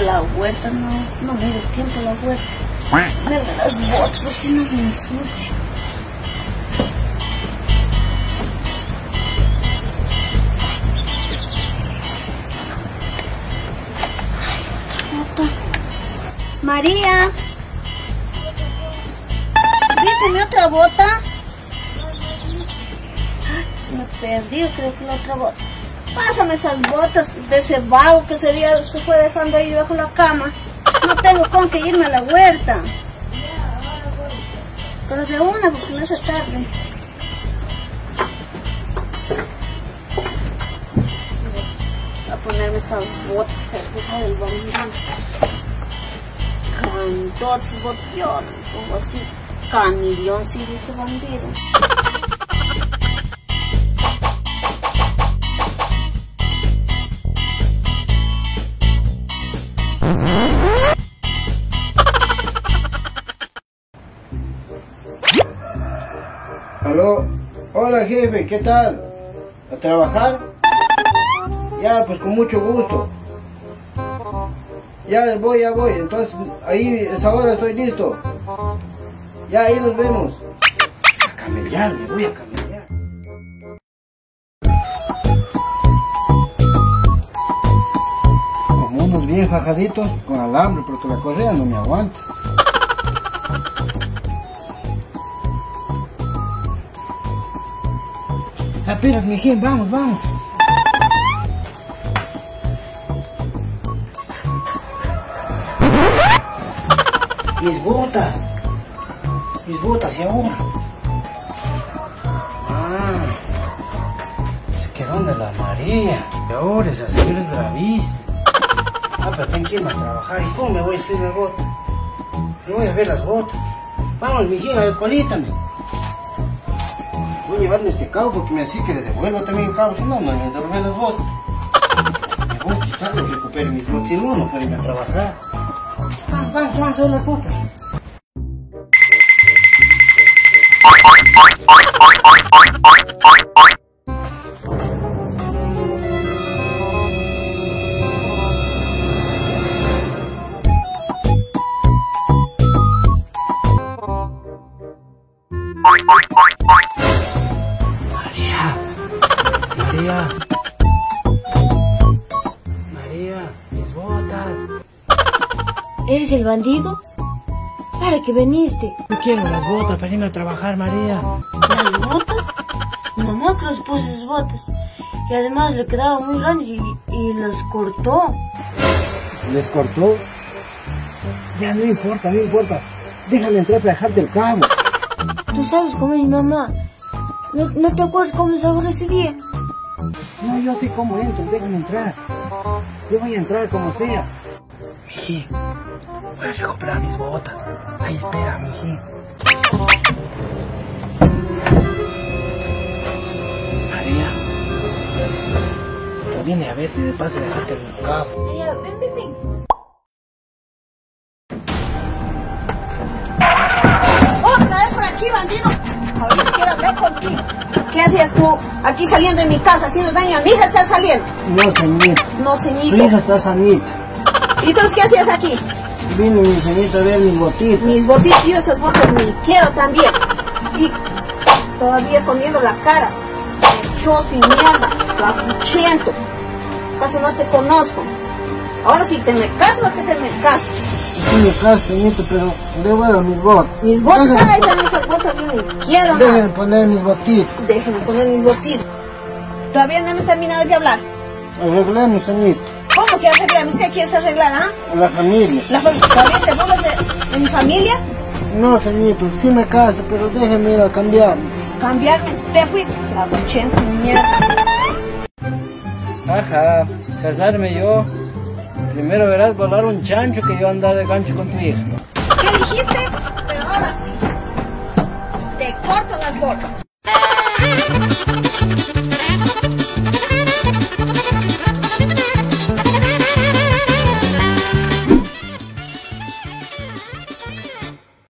la huerta, no, no me dio tiempo a la huerta. Dame las botas porque si no me ensucio. María. ¿Viste mi otra bota? Me perdí, creo que la otra bota. Pásame esas botas de ese vago que se, fue dejando ahí bajo la cama. No tengo con qué irme a la huerta. Pero de una, porque se me hace tarde. Voy a ponerme estas botas que se del bandido. Grandotas botas, yo pongo así. Canillón, sí, ese bandido. Aló, hola jefe, ¿qué tal? ¿A trabajar? Ya, pues con mucho gusto. Ya voy, ya voy, entonces ahí, esa hora estoy listo. Ya, ahí nos vemos. A camellar, me voy a camellar. Como unos bien fajaditos con alambre, porque la correa no me aguanta. Apenas, mijín, vamos, vamos. Mis botas. Mis botas, ¿y ahora? Ah, se quedó donde la María. Y ahora esa señora es bravísima. Ah, pero tengo que irme a trabajar. ¿Y cómo me voy a subir las botas? Me voy a ver las botas. Vamos, mijín, a ver, colítame. Voy a llevarme este cabo porque me decía que le devuelva también el cabo, si no, no me devuelve las botas. Me voy quizás que recupere mis botas, si no, no a trabajar. Vamos, vamos a ver las botas. María, María, María, mis botas. ¿Eres el bandido? ¿Para qué viniste? No quiero las botas para irme a trabajar, María. ¿Las botas? Mamá que les puso esas botas. Y además le quedaban muy grandes y, y las cortó. ¿Les cortó? Ya no importa, no importa. Déjame entrar para dejarte el cabo. Tú sabes cómo es mi mamá. ¿No, no te acuerdas cómo se ese día? No, yo sé cómo entro, déjame entrar. Yo voy a entrar como sea. Miji, voy a recuperar mis botas. Ahí espera, miji. María. Vine a verte de paso a dejarte el cabo. Ya, ven, ven, ven. Otra vez por aquí, bandido. Ahorita quiero hablar contigo. ¿Qué hacías tú aquí saliendo de mi casa haciendo daño a mi hija? ¿Estás saliendo? No, señorita. No, Tu ceñito. hija está sanita. ¿Y entonces qué hachas aquí? Vine mi señorita a ver mis botitas. Mis botitas, yo esas botas ni quiero también. Y todavía escondiendo la cara. Choso y mierda. Babuchento. ¿Acaso no te conozco? Ahora sí, te me caso o que te me caso. Sí, me caso, señorita, pero devuelvo mis botas. Mis botas, ay, son esas botas, yo ni quiero Déjame nada. poner mis botitas. Déjame poner mis botitas. Todavía no hemos terminado de hablar. Arreglemos, señorita. ¿Cómo que arreglamos? ¿Qué quieres arreglar, ah? La familia. ¿La fam- ¿Todavía te burlas de, de mi familia? No, señorita, sí me caso, pero déjeme ir a cambiar. Cambiarme. Te fuiste. La buchenta, mierda. Ajá, casarme yo. Primero verás volar un chancho que yo andar de gancho con tu hija. ¿Qué dijiste? Pero ahora sí. Te corto las bolas.